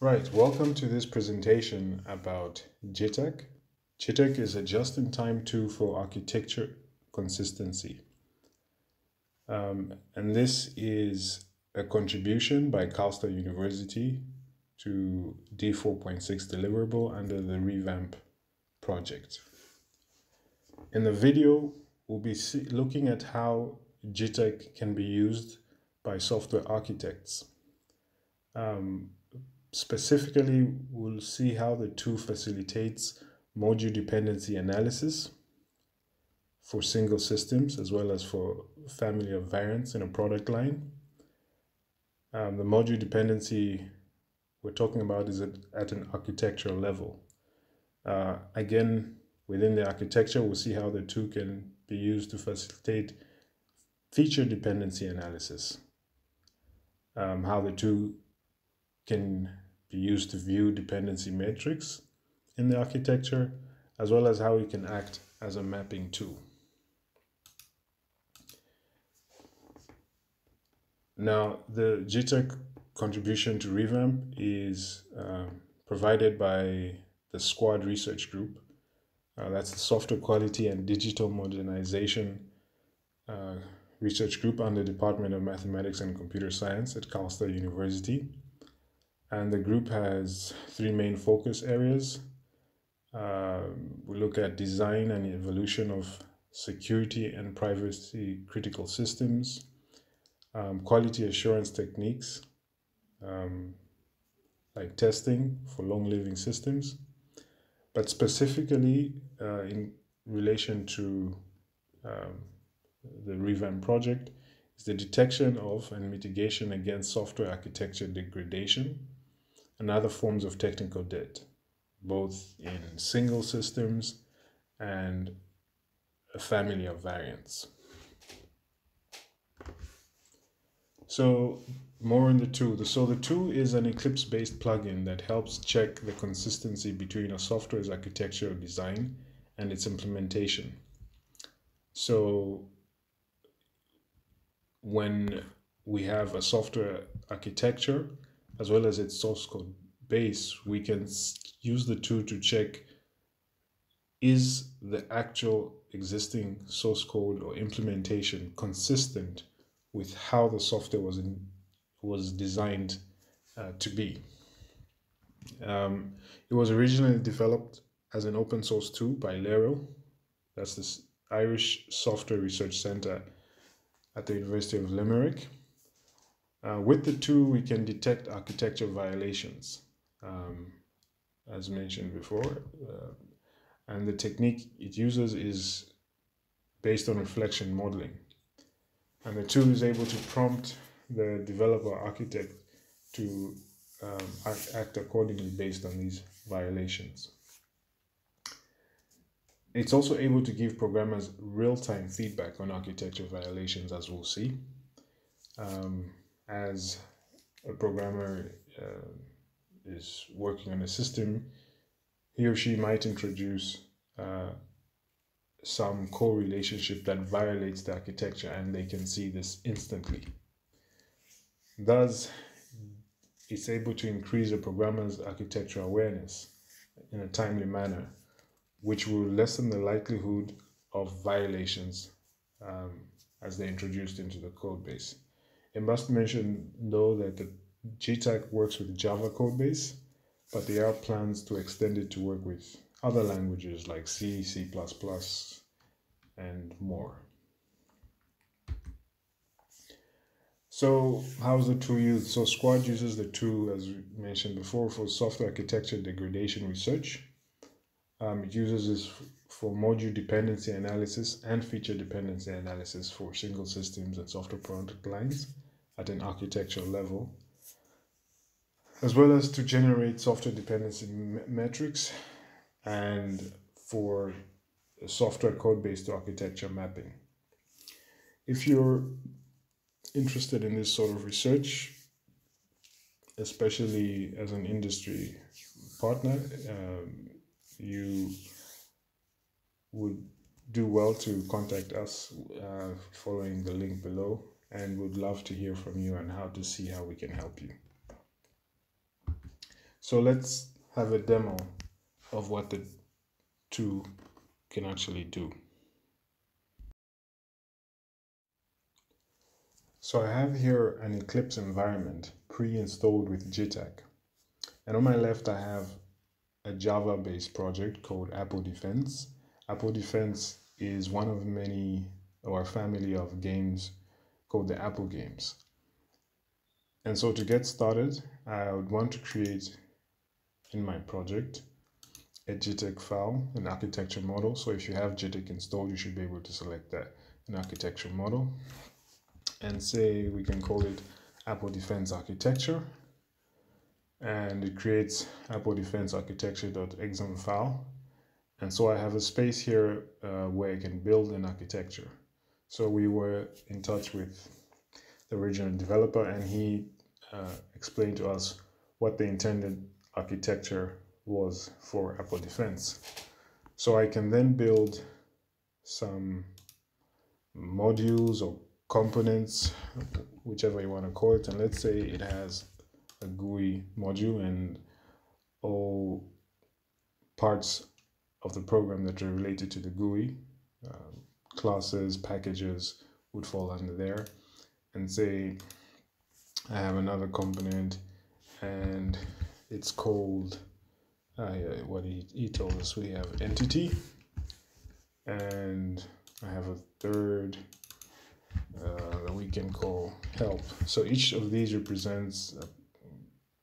Right, welcome to this presentation about Jittac. Jittac is a just-in-time tool for architecture consistency. Um, and this is a contribution by Karlstad University to D4.6 deliverable under the REVaMP project. In the video, we'll be looking at how Jittac can be used by software architects. Um, specifically, we'll see how the tool facilitates module dependency analysis for single systems as well as for family of variants in a product line. Um, the module dependency we're talking about is at, at an architectural level. Uh, again, within the architecture, we'll see how the tool can be used to facilitate feature dependency analysis, um, how the tool can be used to view dependency metrics in the architecture, as well as how it can act as a mapping tool. Now, the Jittac contribution to REVaMP is uh, provided by the Squad Research Group. Uh, that's the Software Quality and Digital Modernization uh, Research Group under the Department of Mathematics and Computer Science at Karlstad University. And the group has three main focus areas. Uh, we look at design and evolution of security and privacy critical systems, um, quality assurance techniques, um, like testing for long living systems, but specifically uh, in relation to um, the REVaMP project is the detection of and mitigation against software architecture degradation and other forms of technical debt, both in single systems and a family of variants. So more on the tool. So the two is an Eclipse-based plugin that helps check the consistency between a software's architecture or design and its implementation. So when we have a software architecture as well as its source code base, we can use the tool to check is the actual existing source code or implementation consistent with how the software was in, was designed uh, to be. Um, it was originally developed as an open source tool by Lero, that's the Irish Software Research Center at the University of Limerick. Uh, with the tool, we can detect architecture violations, um, as mentioned before. Uh, and the technique it uses is based on reflexion modeling. And the tool is able to prompt the developer architect to um, act, act accordingly based on these violations. It's also able to give programmers real-time feedback on architecture violations, as we'll see. Um, as a programmer uh, is working on a system, he or she might introduce uh, some core relationship that violates the architecture and they can see this instantly. Thus, it's able to increase a programmer's architecture awareness in a timely manner, which will lessen the likelihood of violations um, as they're introduced into the code base. It must mention though that the Jittac works with Java code base, but there are plans to extend it to work with other languages like C, C++, and more. So how's the tool used? So Squad uses the tool, as we mentioned before, for software architecture degradation research. Um, it uses this for module dependency analysis and feature dependency analysis for single systems and software product lines at an architectural level, as well as to generate software dependency metrics and for software code based architecture mapping. If you're interested in this sort of research, especially as an industry partner, um, you would do well to contact us uh, following the link below and would love to hear from you and how to see how we can help you. So let's have a demo of what the two can actually do. So I have here an Eclipse environment pre-installed with Jittac. And on my left, I have a Java-based project called Apple Defense. Apple Defense is one of many or a family of games called the Apple games. And so to get started, I would want to create in my project a Jittac file, an architecture model. So if you have Jittac installed, you should be able to select that, an architecture model. And say we can call it Apple Defense Architecture. And it creates Apple Defense Architecture.exam file. And so I have a space here uh, where I can build an architecture. So we were in touch with the original developer and he uh, explained to us what the intended architecture was for Apple Defense. So I can then build some modules or components, whichever you want to call it. And let's say it has a GUI module and all parts of the program that are related to the GUI, um, classes, packages would fall under there. And say I have another component and it's called uh, what he, he told us we have entity and I have a third uh, that we can call help. So each of these represents a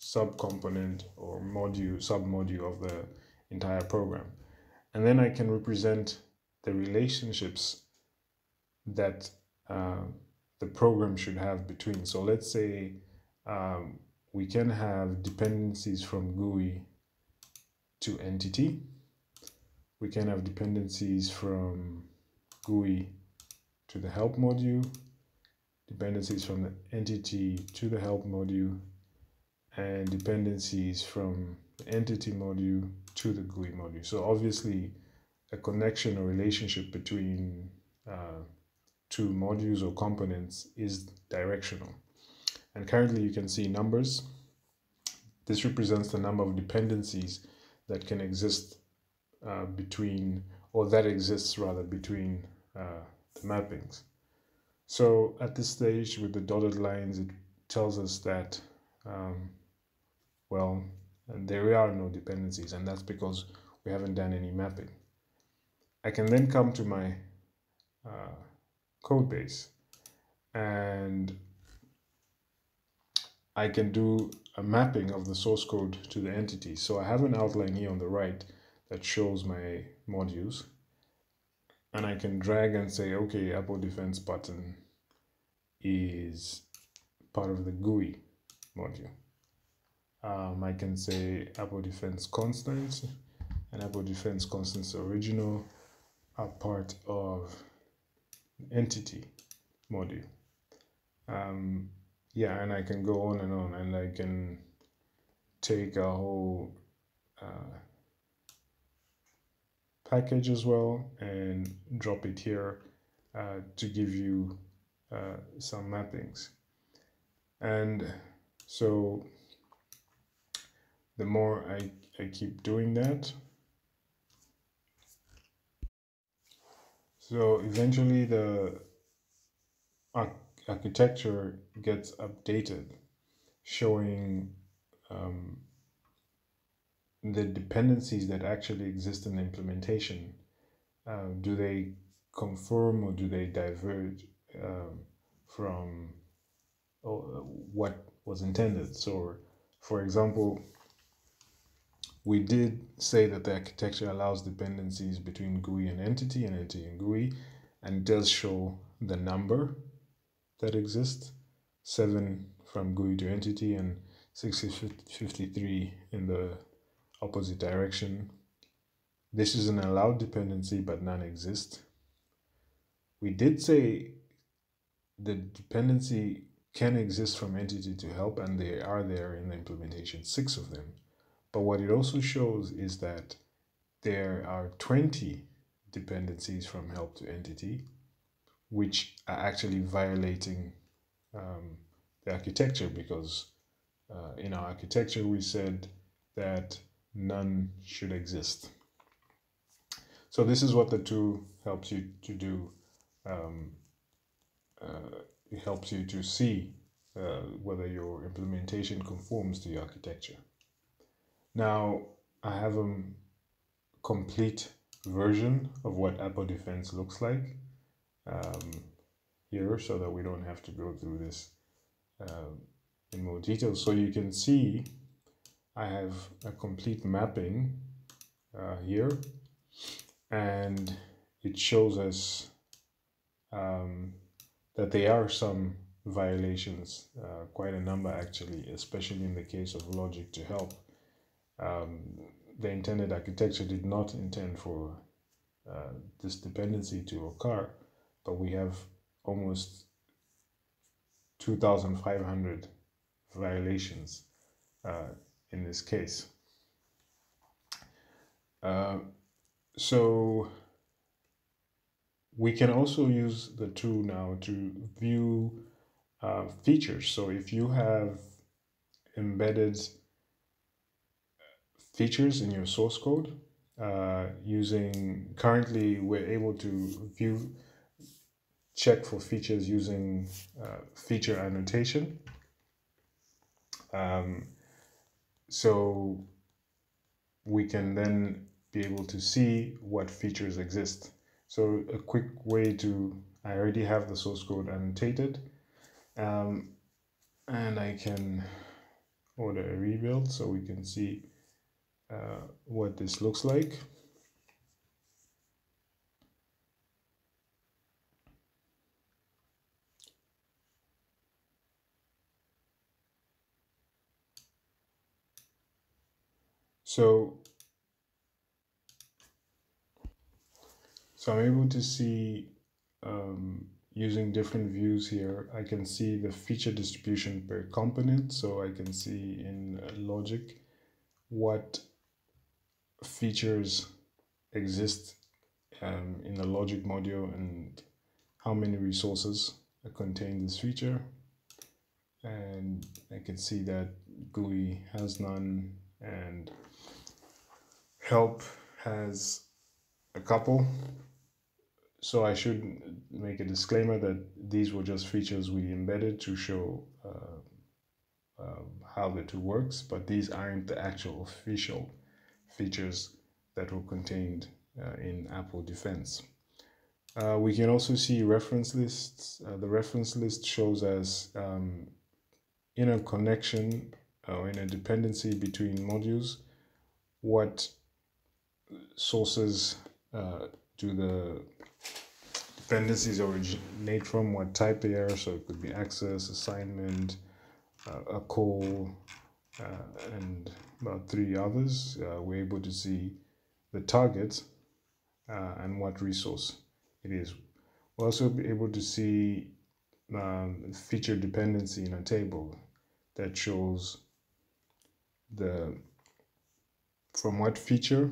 subcomponent or module, submodule of the entire program. And then I can represent the relationships that uh, the program should have between. So let's say um, we can have dependencies from GUI to entity. We can have dependencies from GUI to the help module, dependencies from the entity to the help module, and dependencies from the entity module to the GUI module. So obviously a connection or relationship between uh, two modules or components is directional. And currently you can see numbers. This represents the number of dependencies that can exist uh, between, or that exists rather, between uh, the mappings. So at this stage with the dotted lines, it tells us that, um, well, there are no dependencies, and that's because we haven't done any mapping. I can then come to my uh, code base and I can do a mapping of the source code to the entity. So I have an outline here on the right that shows my modules and I can drag and say, okay, Apple Defense button is part of the GUI module. Um, I can say Apple Defense constants and Apple Defense constants original are part of entity module. Um, yeah, and I can go on and on, and I can take a whole uh, package as well and drop it here uh, to give you uh, some mappings. And so the more I, I keep doing that, so eventually the architecture gets updated, showing um, the dependencies that actually exist in the implementation. Uh, do they conform or do they diverge um, from uh, what was intended? So, for example, we did say that the architecture allows dependencies between GUI and entity and entity and GUI and does show the number that exist, 7 from GUI to entity and 653 in the opposite direction. This is an allowed dependency but none exist. We did say the dependency can exist from entity to help and they are there in the implementation, six of them. But what it also shows is that there are 20 dependencies from help to entity which are actually violating um, the architecture because uh, in our architecture we said that none should exist. So this is what the tool helps you to do. Um, uh, it helps you to see uh, whether your implementation conforms to the architecture. Now, I have a complete version of what Apple Defense looks like um, here so that we don't have to go through this uh, in more detail. So you can see I have a complete mapping uh, here and it shows us um, that there are some violations, uh, quite a number actually, especially in the case of logic to help. Um, the intended architecture did not intend for uh, this dependency to occur, but we have almost 2,500 violations uh, in this case. Uh, so we can also use the tool now to view uh, features. So if you have embedded features in your source code uh, using currently we're able to view check for features using uh, feature annotation. Um, so we can then be able to see what features exist. So a quick way to I already have the source code annotated um, and I can order a rebuild so we can see uh, what this looks like. So, so I'm able to see um, using different views here. I can see the feature distribution per component. So I can see in logic what features exist um, in the logic module and how many resources contain this feature. And I can see that GUI has none and help has a couple. So I should make a disclaimer that these were just features we embedded to show uh, uh, how the tool works but these aren't the actual official features that were contained uh, in Apple Defense. Uh, we can also see reference lists. Uh, the reference list shows us um, in a connection or in a dependency between modules what sources uh, do the dependencies originate from, what type they are. So it could be access, assignment, uh, a call, and about three others, uh, we're able to see the target uh, and what resource it is. We're also be able to see um, feature dependency in a table that shows the from what feature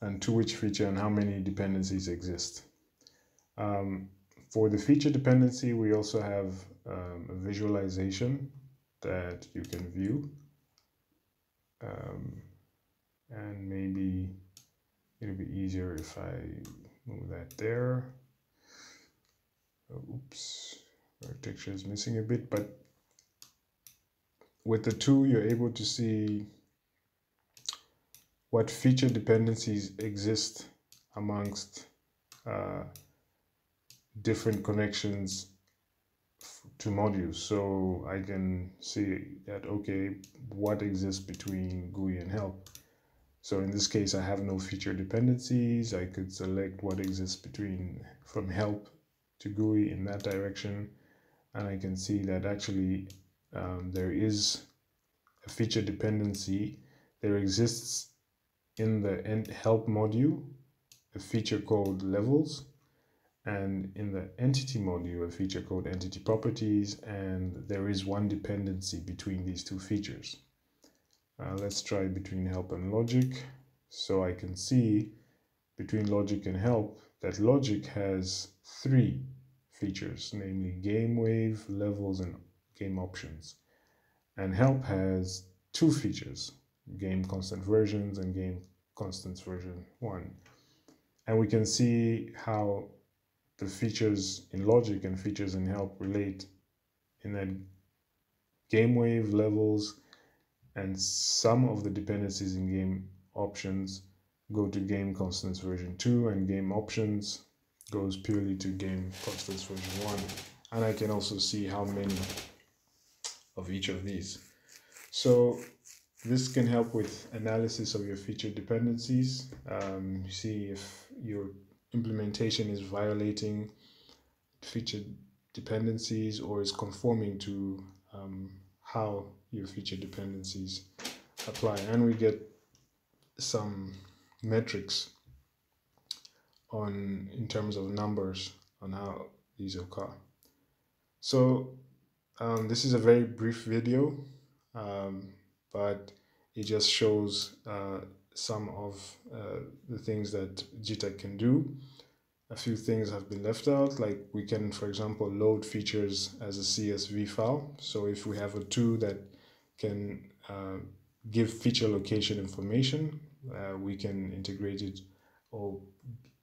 and to which feature and how many dependencies exist. Um, for the feature dependency, we also have um, a visualization that you can view. Um, and maybe it'll be easier if I move that there. Oh, oops texture is missing a bit but with the tool you're able to see what feature dependencies exist amongst uh, different connections to modules. So I can see that, okay, what exists between GUI and help. So in this case, I have no feature dependencies. I could select what exists between from help to GUI in that direction. And I can see that actually um, there is a feature dependency. There exists in the end help module a feature called levels and in the entity module a feature called entity properties and there is one dependency between these two features. Uh, let's try between help and logic. So I can see between logic and help that logic has three features, namely game wave, levels, and game options. And help has two features game constant versions and game constants version 1. And we can see how the features in logic and features in help relate in that game wave levels and some of the dependencies in game options go to game constants version 2 and game options goes purely to game constants version 1 and I can also see how many of each of these. So this can help with analysis of your feature dependencies. Um, see if your implementation is violating feature dependencies or is conforming to um, how your feature dependencies apply. And we get some metrics on in terms of numbers on how these occur. So um, this is a very brief video. Um, but it just shows uh, some of uh, the things that Jittac can do. A few things have been left out, like we can, for example, load features as a CSV file. So if we have a tool that can uh, give feature location information, uh, we can integrate it or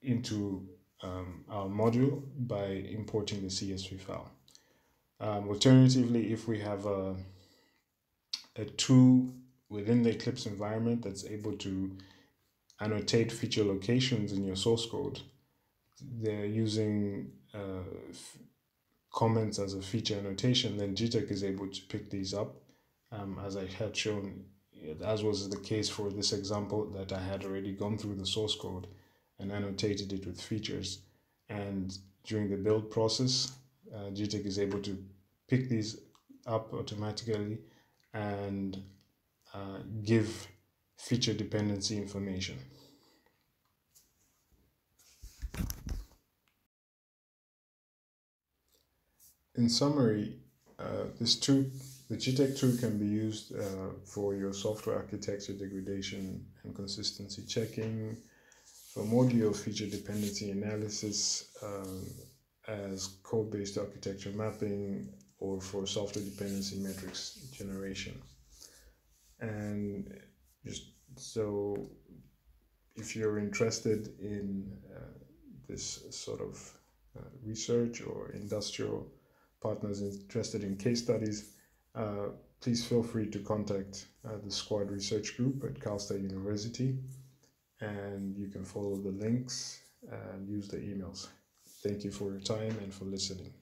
into um, our module by importing the CSV file. Um, alternatively, if we have a a tool within the Eclipse environment that's able to annotate feature locations in your source code. They're using uh, comments as a feature annotation, then Jittac is able to pick these up, um, as I had shown, as was the case for this example that I had already gone through the source code and annotated it with features. And during the build process, uh, Jittac is able to pick these up automatically and uh, give feature dependency information. In summary, uh, this tool, the Jittac tool can be used uh, for your software architecture degradation and consistency checking, for module feature dependency analysis um, as code-based architecture mapping, or for software dependency metrics generation. And just so if you're interested in uh, this sort of uh, research or industrial partners interested in case studies, uh, please feel free to contact uh, the Squad Research Group at Karlstad University and you can follow the links and use the emails. Thank you for your time and for listening.